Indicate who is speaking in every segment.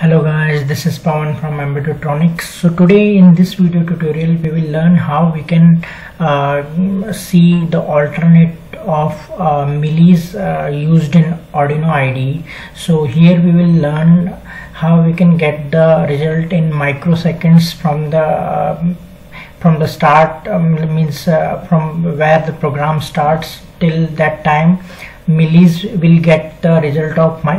Speaker 1: Hello guys, this is Pawan from Embedotronics. So today in this video tutorial we will learn how we can uh, see the alternate of uh, millis uh, used in Arduino IDE. So here we will learn how we can get the result in microseconds from the um, from the start um, means uh, from where the program starts till that time millis will get the result of my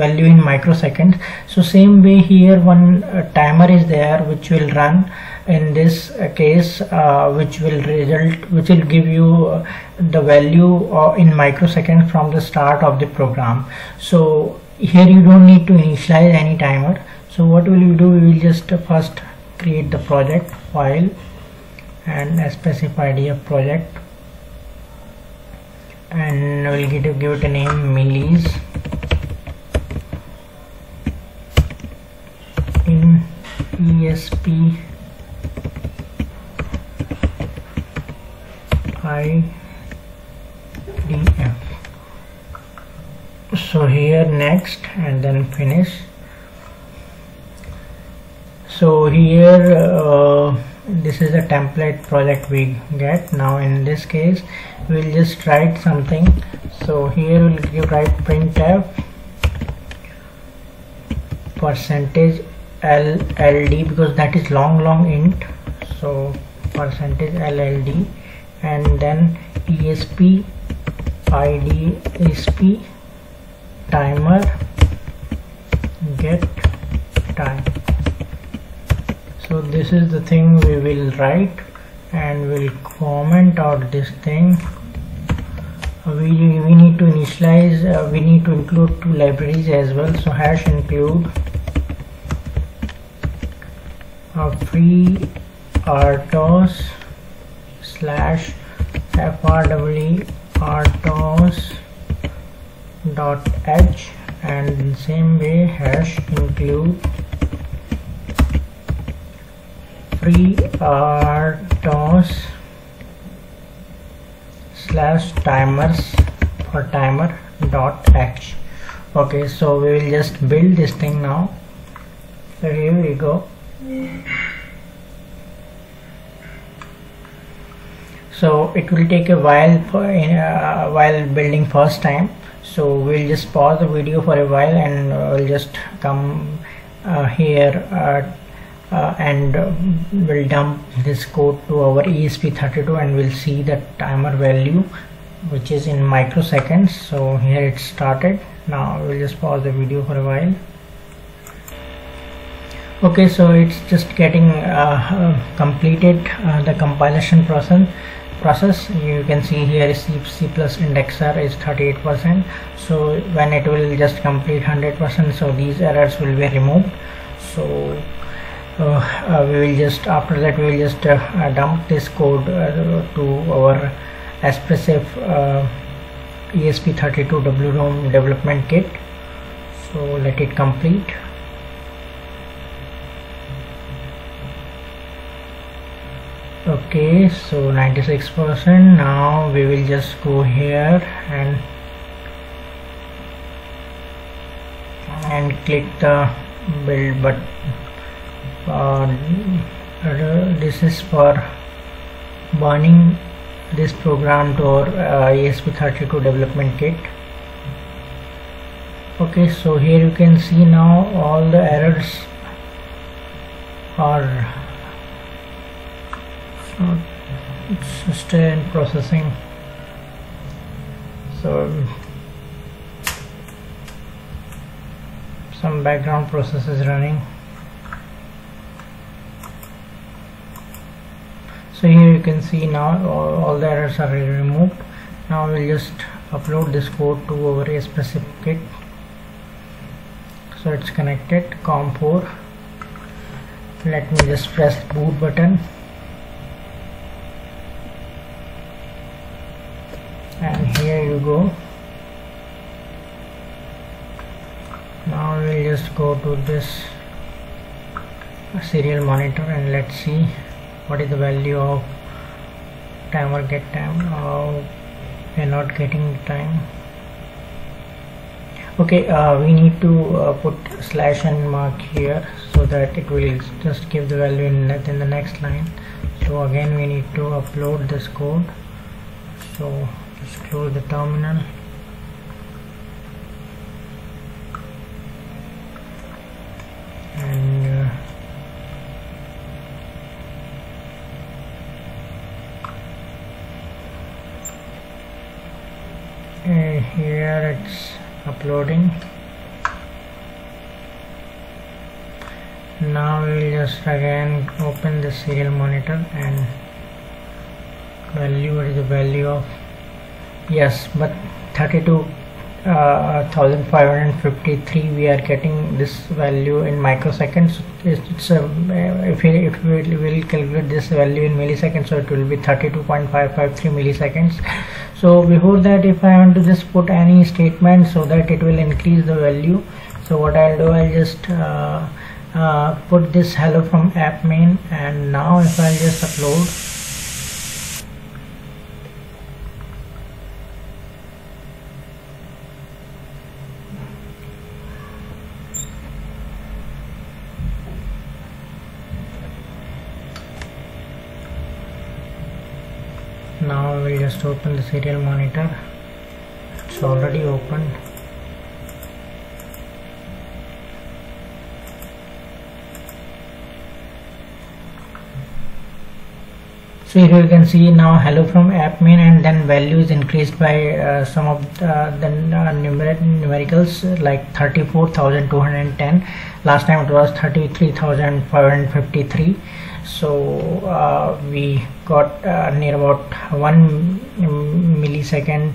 Speaker 1: value in microseconds. So same way here one uh, timer is there which will run in this uh, case uh, which will result which will give you uh, the value uh, in microseconds from the start of the program. So here you don't need to initialize any timer. So what will you do? We will just first create the project file and specify the project and we'll give it, give it a name millis in ESP IDF so here next and then finish. So here uh, this is a template project we get. Now in this case we'll just write something. So here we'll give write printf percentage lld because that is long long int. So percentage lld and then esp id esp timer get time so this is the thing we will write and we'll comment out this thing. We, we need to initialize uh, we need to include two libraries as well. So hash include a free rtos slash free rtos dot h and same way hash include free rtos slash timers for timer dot h. Okay so we will just build this thing now. So here we go. So it will take a while for, uh, while building first time. So we'll just pause the video for a while and uh, we'll just come uh, here uh, and uh, we'll dump this code to our ESP32 and we'll see the timer value which is in microseconds. So here it started. Now we'll just pause the video for a while. Okay so it's just getting uh, completed uh, the compilation process process. You can see here C, C plus indexer is 38 percent. So when it will just complete 100 percent so these errors will be removed. So uh, we will just after that we will just uh, dump this code uh, to our Espressif ESP32 WROOM development kit. So let it complete. Okay so 96 percent. Now we will just go here and and click the build button uh, this is for burning this program to our uh, ESP32 development kit. Okay so here you can see now all the errors are it's still in processing. So some background process is running so here you can see now all, all the errors are removed. Now we'll just upload this code to our specific kit. So it's connected com4 let me just press boot button. And here you go. Now we'll just go to this serial monitor and let's see what is the value of timer get time oh we're not getting time? Okay uh, we need to uh, put slash and mark here so that it will just give the value in, in the next line. So again we need to upload this code. So just close the terminal and uh, uh, here it's uploading. Now we'll just again open the serial monitor and value what is the value of yes but 32 uh, 1553 we are getting this value in microseconds. It's a, if we if we will calculate this value in milliseconds so it will be 32.553 milliseconds. So before that if I want to just put any statement so that it will increase the value. So what I'll do I'll just uh, uh, put this hello from app main and now if I just upload now we'll just open the serial monitor. It's already opened. So here you can see now hello from app main and then value is increased by uh, some of uh, the uh, numer numericals like 34210 last time it was 33553 so uh, we got uh, near about one millisecond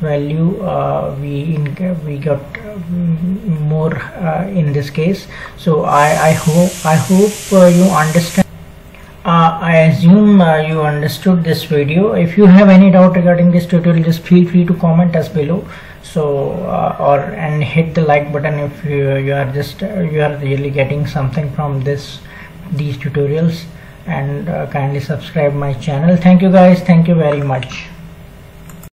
Speaker 1: value. Uh, we we got more uh, in this case. So I, I hope I hope uh, you understand. Uh, I assume you understood this video. If you have any doubt regarding this tutorial just feel free to comment us below. So or and hit the like button if you, you are just you are really getting something from this these tutorials and uh, kindly subscribe my channel. Thank you guys. Thank you very much